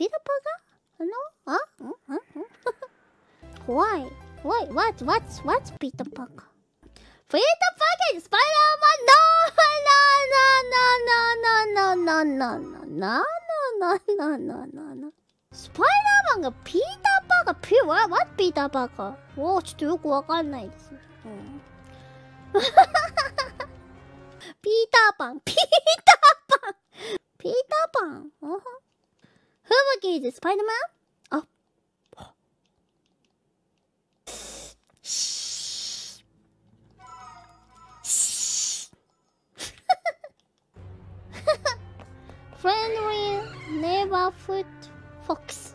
ピーターパがあのあんんん怖い。怖い。What? What? What? ピーターパーカー。ピーターパーカースパイダーマンなーなーなーなーなーなーなーなーなーなーなーなーなーなーなースパイダーマンがピーターパーカーピー、わ、わ、ピーターパーカー。おー、ちょっとよくわかんないですね。うん。ピーターパン、ピーターパン、ピーターパン。Lucky is Spider-Man? Oh. Shh. Shh. Friendly neighborhood fox.